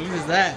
Who is that?